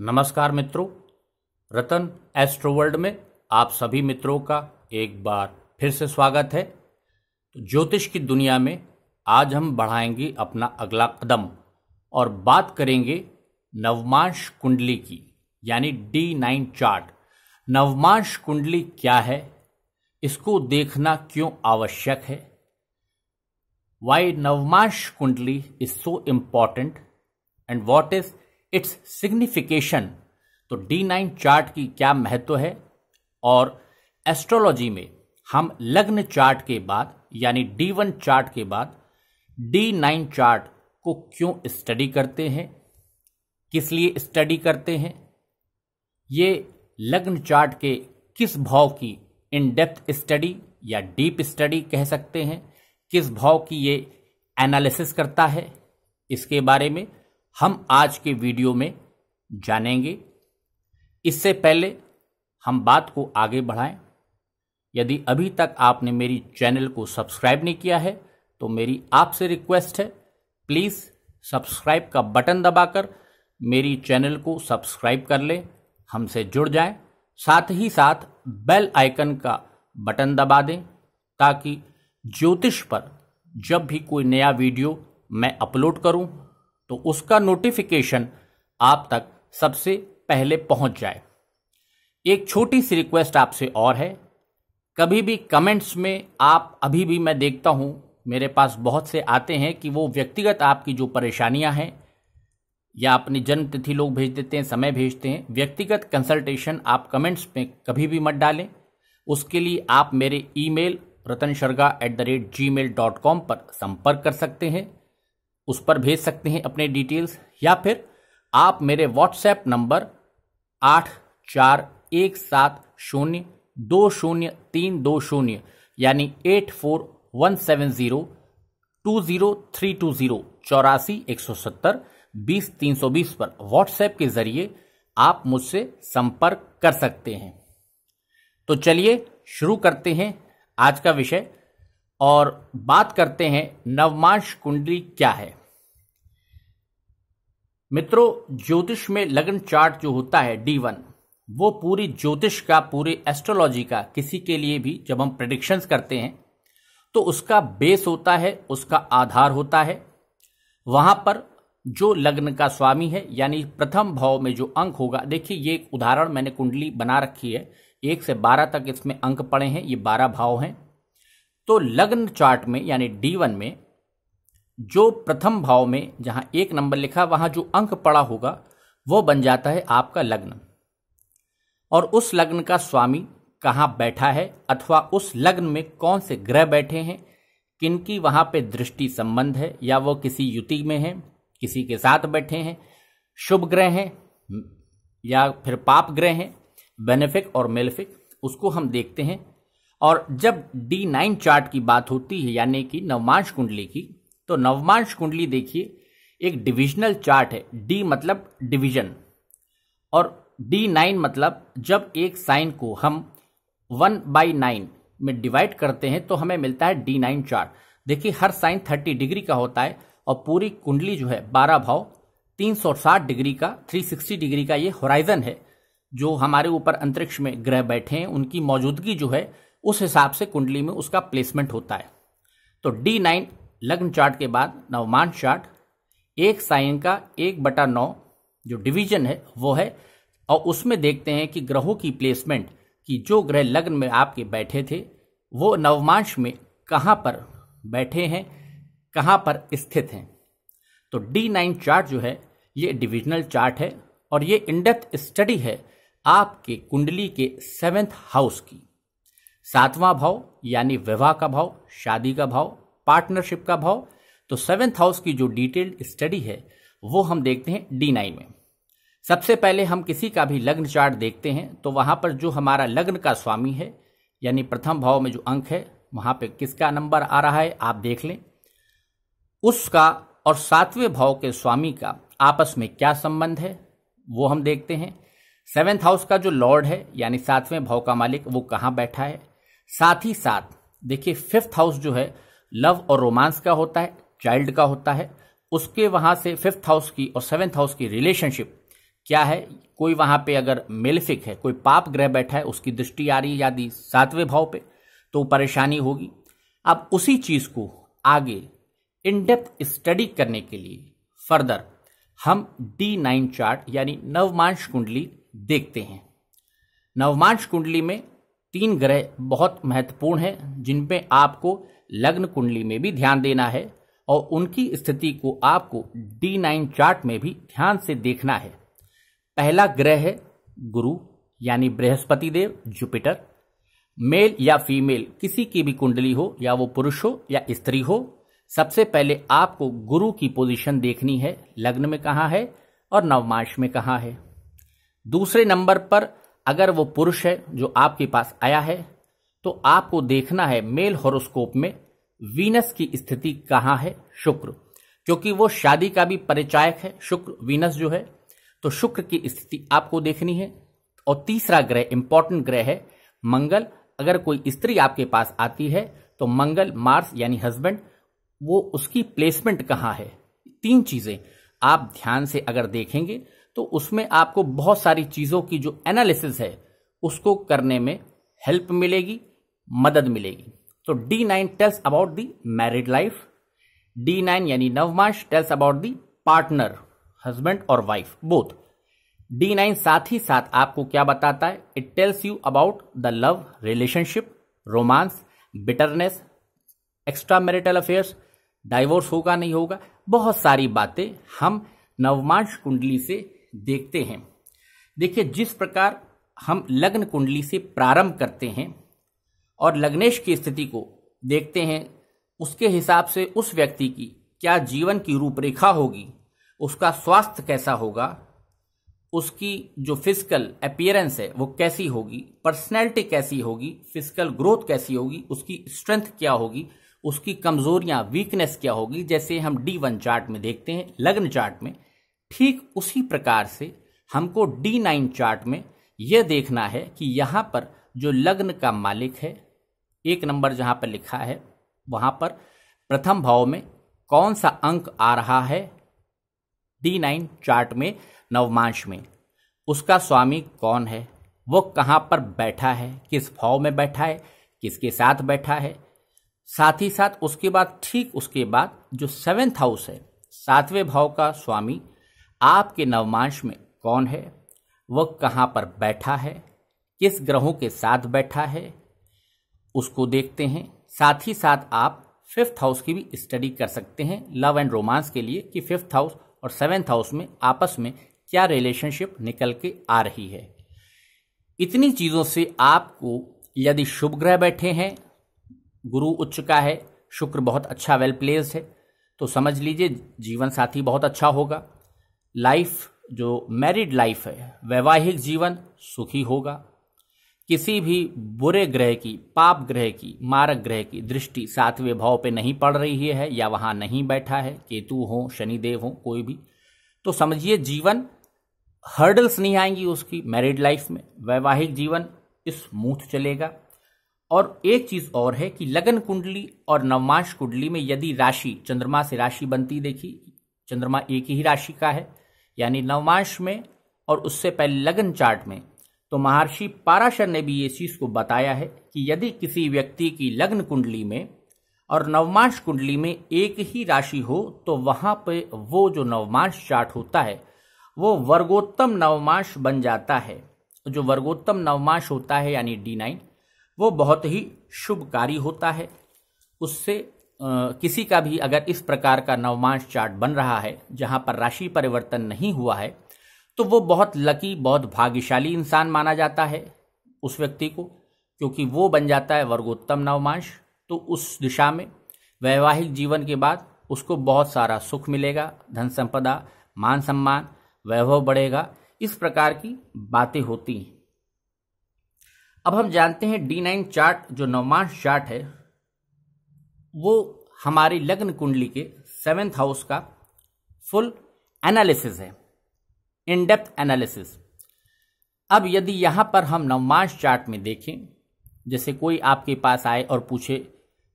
नमस्कार मित्रों। रतन एस्ट्रोवर्ल्ड में आप सभी मित्रों का एक बार फिर से स्वागत है। तो ज्योतिष की दुनिया में आज हम बढ़ाएँगे अपना अगला कदम और बात करेंगे नवमांश कुंडली की, यानी डी नाइन चार्ट नवमांश कुंडली क्या है? इसको देखना क्यों आवश्यक है? Why Navamsa kundli is so important and what is its signification तो डी नाइन चार्ट की क्या महत्व है? और एस्ट्रोलॉजी में हम लग्न चार्ट के बाद, यानी डी वन चार्ट के बाद डी नाइन चार्ट को क्यों स्टडी करते हैं? किस लिए स्टडी करते हैं? ये लग्न चार्ट के किस भाव की इन डेप्थ स्टडी या डीप स्टडी कह सकते हैं? किस भाव की ये एनालिसिस करता है? इसके बारे में हम आज के वीडियो में जानेंगे। इससे पहले हम बात को आगे बढ़ाएँ। यदि अभी तक आपने मेरी चैनल को सब्सक्राइब नहीं किया है तो मेरी आपसे रिक्वेस्ट है, प्लीज़ सब्सक्राइब का बटन दबाकर मेरी चैनल को सब्सक्राइब कर लें। हमसे जुड़ जाएँ। साथ ही साथ बेल आइकन का बटन दबा दें, ताकि ज्योतिष पर जब भी कोई नया वीडियो मैं अपलोड करूँ तो उसका नोटिफिकेशन आप तक सबसे पहले पहुँच जाए। एक छोटी सी रिक्वेस्ट आपसे और है। कभी भी कमेंट्स में आप, अभी भी मैं देखता हूँ, मेरे पास बहुत से आते हैं कि वो व्यक्तिगत आपकी जो परेशानियाँ हैं, या अपनी जन्म तिथि लोग भेज देते हैं, समय भेजते हैं, व्यक्तिगत कंसल्टेशन आप कमेंट्स में कभी भी मत डालें। उसके लिए आप मेरे email Ratan Sharga at the rate gmail dot com पर संपर्क कर सकते हैं। उस पर भेज सकते हैं अपने डिटेल्स या फिर आप मेरे व्हाट्सएप नंबर आठ चार एक सात शून्य दो शून्य तीन दो शून्य, यानी eight four one seven zero two zero three two zero, चौरासी एक सौ सत्तर, बीस तीन सौ बीस पर व्हाट्सएप के ज़रिए आप मुझसे संपर्क कर सकते हैं। तो चलिए शुरू करते हैं आज का विषय। और बात करते हैं नवमांश कुंडली क्या है। मित्रों, ज्योतिष में लग्न चार्ट जो होता है डी वन वो पूरी ज्योतिष का, पूरे एस्ट्रोलॉजी का किसी के लिए भी जब हम प्रडिक्शंस करते हैं तो उसका बेस होता है, उसका आधार होता है। वहाँ पर जो लग्न का स्वामी है, यानी प्रथम भाव में जो अंक होगा, देखिए ये एक उदाहरण मैंने कुंडली बना रखी है। एक से बारह तक इसमें अंक पड़े हैं, ये बारह भाव हैं। तो लग्न चार्ट में, यानी डी वन में, जो प्रथम भाव में जहाँ एक नंबर लिखा, वहाँ जो अंक पड़ा होगा, वो बन जाता है आपका लग्न। और उस लग्न का स्वामी कहाँ बैठा है, अथवा उस लग्न में कौन से ग्रह बैठे हैं, किनकी वहाँ पे दृष्टि संबंध है, या वो किसी युति में है, किसी के साथ बैठे हैं, शुभ ग्रह हैं, या फिर पाप ग्रह हैं, बेनिफिक और मेलिफिक, उसको हम देखते हैं। और जब डी नाइन चार्ट की बात होती है, यानी कि नवमांश कुंडली की तो नवमांश कुंडली देखिए, एक डिविजनल चार्ट है। डी मतलब डिवीज़न और डी नाइन मतलब जब एक साइन को हम वन बाई नाइन में डिवाइड करते हैं तो हमें मिलता है डी नाइन चार्ट। देखिए, हर साइन थर्टी डिग्री का होता है और पूरी कुंडली जो है, बारह भाव तीन सौ साठ डिग्री का थ्री सिक्सटी डिग्री का ये होराइजन है, जो हमारे ऊपर अंतरिक्ष में ग्रह बैठे हैं, उनकी मौजूदगी जो है उस हिसाब से कुंडली में उसका प्लेसमेंट होता है। तो डी नाइन लग्न चार्ट के बाद नवमान चार्ट, एक साइन का एक बटा नौ जो डिवीज़न है, वो है। और उसमें देखते हैं कि ग्रहों की प्लेसमेंट कि जो ग्रह लग्न में आपके बैठे थे, वो नवमांश में कहाँ पर बैठे हैं, कहाँ पर स्थित हैं। तो डी नाइन चार्ट जो है, ये डिविजनल चार्ट है और ये इंडेप्थ स्टडी है आपके कुंडली के सेवेंथ हाउस की। सातवां भाव, यानी विवाह का भाव, शादी का भाव पार्टनरशिप का भाव तो सेवेंथ हाउस की जो डिटेल्ड स्टडी है, वो हम देखते हैं डी नाइन में। सबसे पहले हम किसी का भी लग्न चार्ट देखते हैं तो वहाँ पर जो हमारा लग्न का स्वामी है, यानी प्रथम भाव में जो अंक है, वहाँ पे किसका नंबर आ रहा है, आप देख लें। उसका और सातवें भाव के स्वामी का आपस में क्या संबंध है, वो हम देखते हैं। सेवेंथ हाउस का जो लॉर्ड है, यानी सातवें भाव का मालिक, वो कहाँ बैठा है साथ ही साथ, देखिए फिफ्थ हाउस जो है लव और रोमांस का होता है चाइल्ड का होता है। उसके वहाँ से फिफ्थ हाउस की और सेवेंथ हाउस की रिलेशनशिप क्या है? कोई वहाँ पे अगर मेलिफिक है, कोई पाप ग्रह बैठा है, उसकी दृष्टि आ रही है यदि सातवें भाव पे तो परेशानी होगी। अब उसी चीज़ को आगे इन डेप्थ स्टडी करने के लिए फर्दर हम डी नाइन चार्ट यानी नवमांश कुंडली देखते हैं। नवमांश कुंडली में तीन ग्रह बहुत महत्वपूर्ण हैं, जिन पे आपको लग्न कुंडली में भी ध्यान देना है और उनकी स्थिति को आपको डी नाइन चार्ट में भी ध्यान से देखना है। पहला ग्रह है गुरु, यानी बृहस्पति देव जुपिटर मेल या फीमेल किसी की भी कुंडली हो, या वो पुरुष हो, या स्त्री हो, सबसे पहले आपको गुरु की पोजीशन देखनी है, लग्न में कहा है और नवमाश में कहा है। दूसरे नंबर पर अगर वो पुरुष है जो आपके पास आया है तो आपको देखना है मेल हॉरोस्कोप में वीनस की स्थिति कहाँ है, शुक्र। क्योंकि वो शादी का भी परिचायक है, शुक्र, वीनस जो है तो शुक्र की स्थिति आपको देखनी है। और तीसरा ग्रह इंपॉर्टेंट ग्रह है, मंगल। अगर कोई स्त्री आपके पास आती है तो मंगल, मार्स, यानी हस्बैंड वो उसकी प्लेसमेंट कहाँ है? तीन चीज़ें आप ध्यान से अगर देखेंगे तो उसमें आपको बहुत सारी चीज़ों की जो एनालिसिस है, उसको करने में हेल्प मिलेगी, मदद मिलेगी। तो D nine tells about the married life D nine यानी नवमाश tells about the partner husband और वाइफ बोथ डी नाइन साथ ही साथ आपको क्या बताता है? It tells you about the love relationship romance bitterness extra marital affairs divorce होगा नहीं होगा, बहुत सारी बातें हम नवमांश कुंडली से देखते हैं। देखिए, जिस प्रकार हम लग्न कुंडली से प्रारंभ करते हैं और लग्नेश की स्थिति को देखते हैं, उसके हिसाब से उस व्यक्ति की क्या जीवन की रूपरेखा होगी, उसका स्वास्थ्य कैसा होगा, उसकी जो फ़िज़िकल अपियरेंस है वो कैसी होगी पर्सनैलिटी कैसी होगी फ़िज़िकल ग्रोथ कैसी होगी, उसकी स्ट्रेंथ क्या होगी, उसकी कमजोरियाँ वीकनेस क्या होगी, जैसे हम डी वन चार्ट में देखते हैं, लग्न चार्ट में ठीक उसी प्रकार से हमको डी नाइन चार्ट में यह देखना है कि यहाँ पर जो लग्न का मालिक है, एक नंबर जहाँ पर लिखा है, वहाँ पर प्रथम भाव में कौन सा अंक आ रहा है डी नाइन चार्ट में, नवमांश में? उसका स्वामी कौन है? वो कहाँ पर बैठा है? किस भाव में बैठा है? किसके साथ बैठा है? साथ ही साथ उसके बाद, ठीक उसके बाद जो सेवेंथ हाउस है, सातवें भाव का स्वामी आपके नवमांश में कौन है? वह कहाँ पर बैठा है? किस ग्रहों के साथ बैठा है? उसको देखते हैं। साथ ही साथ आप फिफ्थ हाउस की भी स्टडी कर सकते हैं। लव एंड रोमांस के लिए कि फिफ्थ हाउस और सेवेंथ हाउस में आपस में क्या रिलेशनशिप निकल के आ रही है। इतनी चीज़ों से आपको यदि शुभ ग्रह बैठे हैं, गुरु उच्च का है, शुक्र बहुत अच्छा वेल प्लेस है तो समझ लीजिए जीवन साथी बहुत अच्छा होगा। लाइफ, जो मैरिड लाइफ है, वैवाहिक जीवन सुखी होगा। किसी भी बुरे ग्रह की, पाप ग्रह की, मारक ग्रह की दृष्टि सातवें भाव पे नहीं पड़ रही है या वहाँ नहीं बैठा है, केतु हो, शनिदेव हो, कोई भी। तो समझिए, जीवन हर्डल्स नहीं आएँगी उसकी मैरिड लाइफ में, वैवाहिक जीवन स्मूथ चलेगा। और एक चीज़ और है कि लगन कुंडली और नवमांश कुंडली में यदि राशि, चंद्रमा से राशि बनती देखी, चंद्रमा एक ही राशि का है यानी नवमांश में और उससे पहले लगन चार्ट में तो महर्षि पाराशर ने भी ये चीज़ को बताया है कि यदि किसी व्यक्ति की लग्न कुंडली में और नवमांश कुंडली में एक ही राशि हो तो वहाँ पे वो जो नवमांश चार्ट होता है, वो वर्गोत्तम नवमांश बन जाता है। जो वर्गोत्तम नवमांश होता है यानी डी नाइन वो बहुत ही शुभकारी होता है। उससे किसी का भी अगर इस प्रकार का नवमांश चार्ट बन रहा है, जहाँ पर राशि परिवर्तन नहीं हुआ है तो वो बहुत लकी, बहुत भाग्यशाली इंसान माना जाता है उस व्यक्ति को, क्योंकि वो बन जाता है वर्गोत्तम नवमांश। तो उस दिशा में वैवाहिक जीवन के बाद उसको बहुत सारा सुख मिलेगा, धन संपदा, मान सम्मान, वैभव बढ़ेगा, इस प्रकार की बातें होती हैं। अब हम जानते हैं डी नाइन चार्ट, जो नवमांश चार्ट है वो हमारी लग्न कुंडली के सेवेंथ हाउस का फुल एनालिसिस है इन डेप्थ एनालिसिस अब यदि यहाँ पर हम नवमांश चार्ट में देखें, जैसे कोई आपके पास आए और पूछे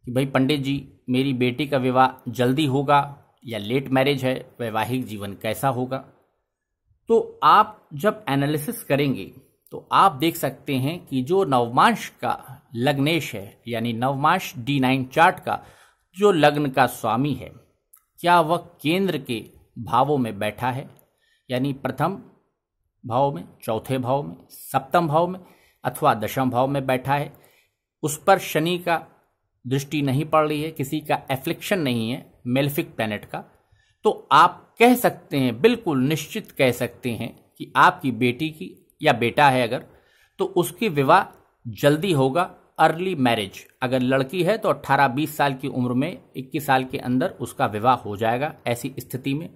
कि भाई पंडित जी, मेरी बेटी का विवाह जल्दी होगा या लेट मैरिज है, वैवाहिक जीवन कैसा होगा? तो आप जब एनालिसिस करेंगे तो आप देख सकते हैं कि जो नवमांश का लग्नेश है, यानी नवमांश डी नाइन चार्ट का, जो लग्न का स्वामी है, क्या वह केंद्र के भावों में बैठा है? यानी प्रथम भाव में, चौथे भाव में, सप्तम भाव में, अथवा दशम भाव में बैठा है, उस पर शनि का दृष्टि नहीं पड़ रही है, किसी का एफ्लिक्शन नहीं है मेल्फिक प्लैनेट का। तो आप कह सकते हैं, बिल्कुल निश्चित कह सकते हैं कि आपकी बेटी की या बेटा है अगर तो उसकी विवाह जल्दी होगा अर्ली मैरिज अगर लड़की है तो 18-20 साल की उम्र में 21 साल के अंदर उसका विवाह हो जाएगा ऐसी स्थिति में।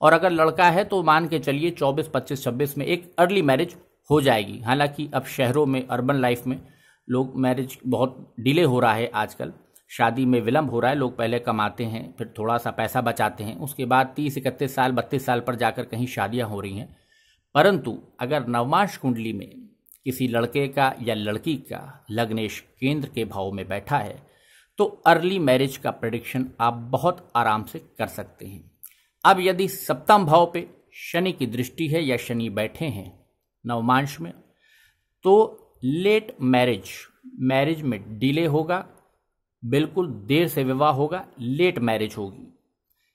और अगर लड़का है तो मान के चलिए 24, 25, 26 में एक अर्ली मैरिज हो जाएगी। हालाँकि अब शहरों में अर्बन लाइफ में लोग मैरिज बहुत डिले हो रहा है आजकल। शादी में विलंब हो रहा है लोग पहले कमाते हैं फिर थोड़ा सा पैसा बचाते हैं। उसके बाद तीस इकतीस साल बत्तीस साल पर जाकर कहीं शादियाँ हो रही हैं। परंतु अगर नवमांश कुंडली में किसी लड़के का या लड़की का लग्नेश केंद्र के भाव में बैठा है तो अर्ली मैरिज का प्रडिक्शन आप बहुत आराम से कर सकते हैं। अब यदि सप्तम भाव पे शनि की दृष्टि है या शनि बैठे हैं नवमांश में तो लेट मैरिज मैरिज में डिले होगा, बिल्कुल देर से विवाह होगा लेट मैरिज होगी।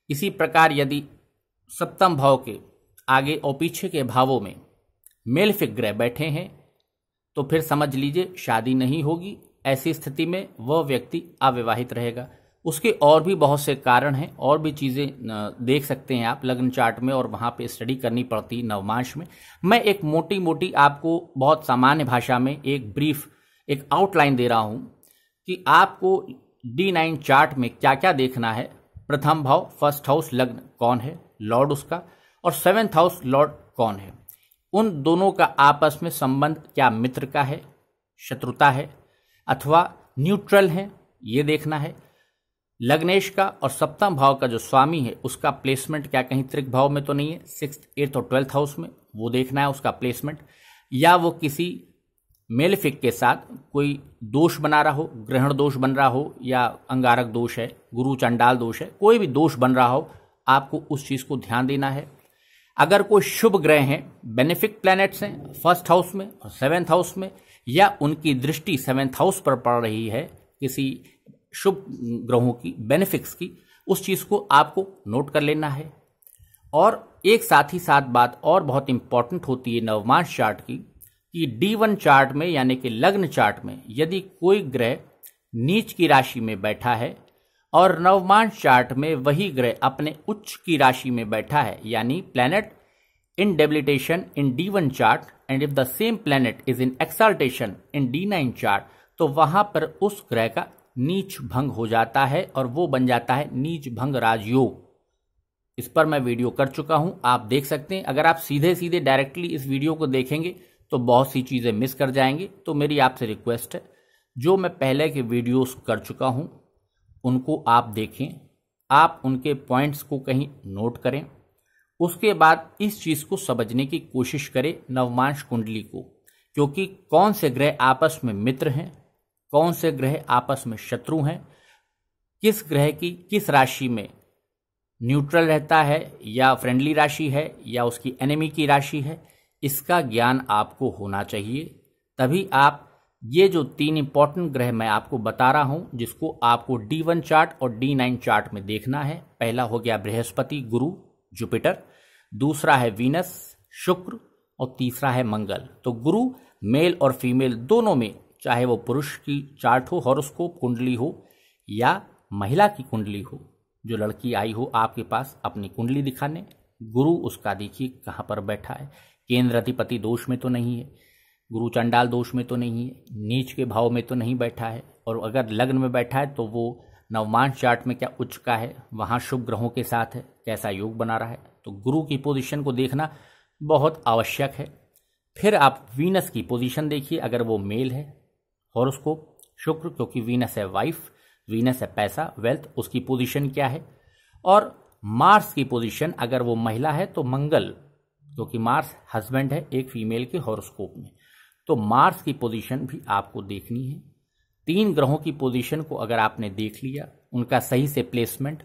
इसी प्रकार यदि सप्तम भाव के आगे और पीछे के भावों में मेल ग्रह बैठे हैं तो फिर समझ लीजिए शादी नहीं होगी, ऐसी स्थिति में वह व्यक्ति अविवाहित रहेगा। उसके और भी बहुत से कारण हैं, और भी चीज़ें देख सकते हैं आप, लग्न चार्ट में और वहाँ पे स्टडी करनी पड़ती नवमांश में। मैं एक मोटी मोटी आपको बहुत सामान्य भाषा में एक ब्रीफ एक आउटलाइन दे रहा हूँ कि आपको डी नाइन चार्ट में क्या क्या देखना है। प्रथम भाव फ़र्स्ट हाउस लग्न, कौन है? लॉर्ड उसका। और सेवेंथ हाउस लॉर्ड कौन है? उन दोनों का आपस में संबंध क्या मित्र का है? शत्रुता है अथवा न्यूट्रल है? ये देखना है। लग्नेश का और सप्तम भाव का जो स्वामी है, उसका प्लेसमेंट क्या कहीं त्रिक भाव में तो नहीं है? सिक्स एट्थ और ट्वेल्थ हाउस में वो देखना है उसका प्लेसमेंट या वो किसी मेलिफिक के साथ कोई दोष बना रहा हो, ग्रहण दोष बन रहा हो या अंगारक दोष है, गुरु चंडाल दोष है, कोई भी दोष बन रहा हो, आपको उस चीज़ को ध्यान देना है। अगर कोई शुभ ग्रह हैं बेनिफिक प्लैनेट्स हैं फ़र्स्ट हाउस में और सेवेंथ हाउस में, या उनकी दृष्टि सेवेंथ हाउस पर पड़ रही है, किसी शुभ ग्रहों की बेनिफिक्स की, उस चीज़ को आपको नोट कर लेना है। और एक साथ ही साथ बात और बहुत इंपॉर्टेंट होती है नवमांश चार्ट की, कि डी वन चार्ट में, यानी कि लग्न चार्ट में, यदि कोई ग्रह नीच की राशि में बैठा है और नवमांश चार्ट में वही ग्रह अपने उच्च की राशि में बैठा है, यानी planet in debilitation in D one chart and if the same planet is in exaltation in D nine chart तो वहाँ पर उस ग्रह का नीच भंग हो जाता है और वो बन जाता है नीच भंग राजयोग। इस पर मैं वीडियो कर चुका हूँ, आप देख सकते हैं। अगर आप सीधे सीधे डायरेक्टली इस वीडियो को देखेंगे तो बहुत सी चीज़ें मिस कर जाएँगे। तो मेरी आपसे रिक्वेस्ट है, जो मैं पहले के वीडियोस कर चुका हूँ उनको आप देखें, आप उनके पॉइंट्स को कहीं नोट करें, उसके बाद इस चीज़ को समझने की कोशिश करें नवमांश कुंडली को, क्योंकि कौन से ग्रह आपस में मित्र हैं, कौन से ग्रह आपस में शत्रु हैं, किस ग्रह की किस राशि में न्यूट्रल रहता है या फ्रेंडली राशि है या उसकी एनिमी की राशि है, इसका ज्ञान आपको होना चाहिए, तभी आप ये जो तीन इंपॉर्टेंट ग्रह मैं आपको बता रहा हूँ, जिसको आपको डी वन चार्ट और डी नाइन चार्ट में देखना है। पहला हो गया बृहस्पति, गुरु जुपिटर दूसरा है वीनस शुक्र और तीसरा है मंगल। तो गुरु मेल और फीमेल दोनों में, चाहे वो पुरुष की चार्ट हो हॉरोस्कोप कुंडली हो, या महिला की कुंडली हो, जो लड़की आई हो आपके पास अपनी कुंडली दिखाने, गुरु उसका देखिए कहाँ पर बैठा है। केंद्र अधिपति दोष में तो नहीं है। गुरु चंडाल दोष में तो नहीं है, नीच के भाव में तो नहीं बैठा है, और अगर लग्न में बैठा है तो वो नवमांश चार्ट में क्या उच्च का है, वहाँ शुभ ग्रहों के साथ है, कैसा योग बना रहा है। तो गुरु की पोजीशन को देखना बहुत आवश्यक है। फिर आप वीनस की पोजीशन देखिए, अगर वो मेल है हॉरोस्कोप शुक्र, क्योंकि वीनस है वाइफ वीनस है पैसा वेल्थ उसकी पोजीशन क्या है? और मार्स की पोजीशन अगर वो महिला है तो मंगल, क्योंकि मार्स हस्बैंड है एक फीमेल के हॉरोस्कोप में। तो मार्स की पोजीशन भी आपको देखनी है। तीन ग्रहों की पोजीशन को अगर आपने देख लिया, उनका सही से प्लेसमेंट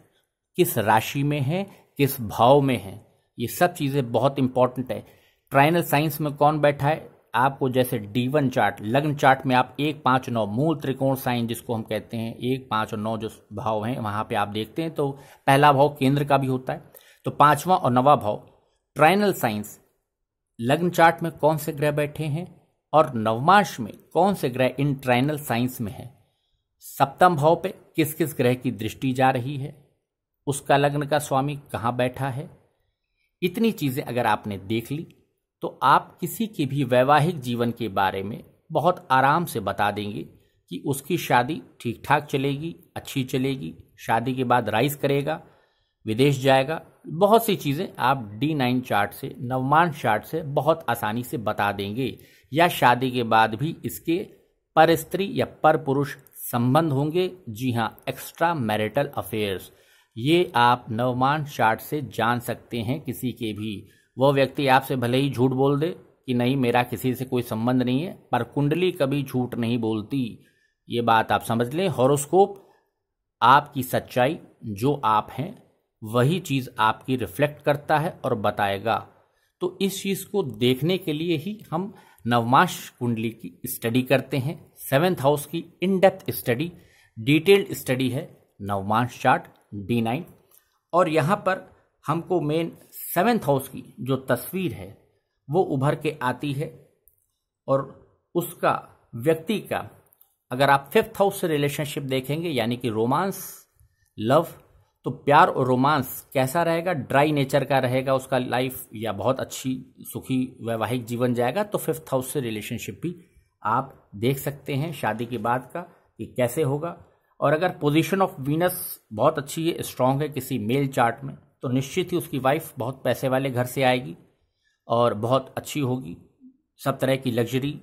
किस राशि में है, किस भाव में है, ये सब चीज़ें बहुत इंपॉर्टेंट है। ट्राइनल साइंस में कौन बैठा है? आपको जैसे डी वन चार्ट लग्न चार्ट में आप एक पाँच नौ मूल त्रिकोण साइन जिसको हम कहते हैं, एक पाँच और नौ जो भाव हैं, वहाँ पे आप देखते हैं तो पहला भाव केंद्र का भी होता है। तो पांचवा और नवा भाव ट्राइनल साइंस लग्न चार्ट में कौन से ग्रह बैठे हैं? और नवमांश में कौन से ग्रह इन ट्राइनल साइंस में है? सप्तम भाव पे किस किस ग्रह की दृष्टि जा रही है? उसका लग्न का स्वामी कहाँ बैठा है? इतनी चीज़ें अगर आपने देख ली तो आप किसी के भी वैवाहिक जीवन के बारे में बहुत आराम से बता देंगे कि उसकी शादी ठीक ठाक चलेगी, अच्छी चलेगी, शादी के बाद राइस करेगा, विदेश जाएगा बहुत सी चीज़ें आप डी नाइन चार्ट से नवमान चार्ट से बहुत आसानी से बता देंगे। या शादी के बाद भी इसके पर स्त्री या पर पुरुष संबंध होंगे। जी हाँ एक्स्ट्रा मैरिटल अफेयर्स ये आप नवमान चार्ट से जान सकते हैं किसी के भी। वह व्यक्ति आपसे भले ही झूठ बोल दे कि नहीं, मेरा किसी से कोई संबंध नहीं है, पर कुंडली कभी झूठ नहीं बोलती। ये बात आप समझ लें। हॉरोस्कोप आपकी सच्चाई, जो आप हैं वही चीज़ आपकी रिफ्लेक्ट करता है और बताएगा। तो इस चीज़ को देखने के लिए ही हम नवमाश कुंडली की स्टडी करते हैं। सेवेंथ हाउस की in depth study detailed study है नवमाश चार्ट डी नाइन और यहाँ पर हमको मेन सेवेंथ हाउस की जो तस्वीर है, वो उभर के आती है। और उसका व्यक्ति का, अगर आप फिफ्थ हाउस से रिलेशनशिप देखेंगे, यानी कि रोमांस लव तो प्यार और रोमांस कैसा रहेगा? ड्राई नेचर का रहेगा उसका लाइफ या बहुत अच्छी, सुखी, वैवाहिक जीवन जाएगा? तो फिफ्थ हाउस से रिलेशनशिप भी आप देख सकते हैं शादी के बाद का कि कैसे होगा। और अगर पोजीशन ऑफ़ वीनस बहुत अच्छी है स्ट्रांग है किसी मेल चार्ट में तो निश्चित ही उसकी वाइफ बहुत पैसे वाले घर से आएगी और बहुत अच्छी होगी। सब तरह की लग्जरी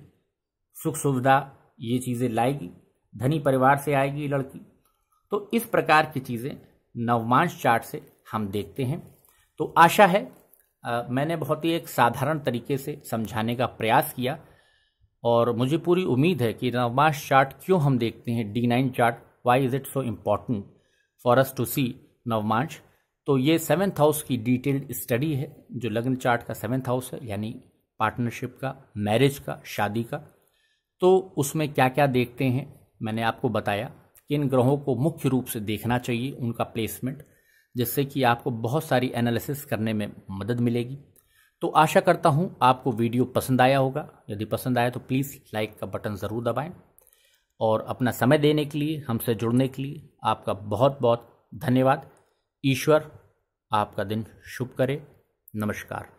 सुख सुविधा ये चीज़ें लाएगी। धनी परिवार से आएगी लड़की। तो इस प्रकार की चीज़ें नवमांश चार्ट से हम देखते हैं। तो आशा है आ, मैंने बहुत ही एक साधारण तरीके से समझाने का प्रयास किया और मुझे पूरी उम्मीद है कि नवमांश चार्ट क्यों हम देखते हैं D nine chart why is it so important for us to see नवमांश? तो ये सेवेंथ हाउस की डिटेल्ड स्टडी है जो लग्न चार्ट का सेवेंथ हाउस है यानी पार्टनरशिप का मैरिज का शादी का। तो उसमें क्या क्या देखते हैं मैंने आपको बताया। इन ग्रहों को मुख्य रूप से देखना चाहिए, उनका प्लेसमेंट जिससे कि आपको बहुत सारी एनालिसिस करने में मदद मिलेगी। तो आशा करता हूँ आपको वीडियो पसंद आया होगा। यदि पसंद आया तो प्लीज़ लाइक का बटन ज़रूर दबाएँ। और अपना समय देने के लिए, हमसे जुड़ने के लिए आपका बहुत बहुत धन्यवाद। ईश्वर, आपका दिन शुभ करे। नमस्कार।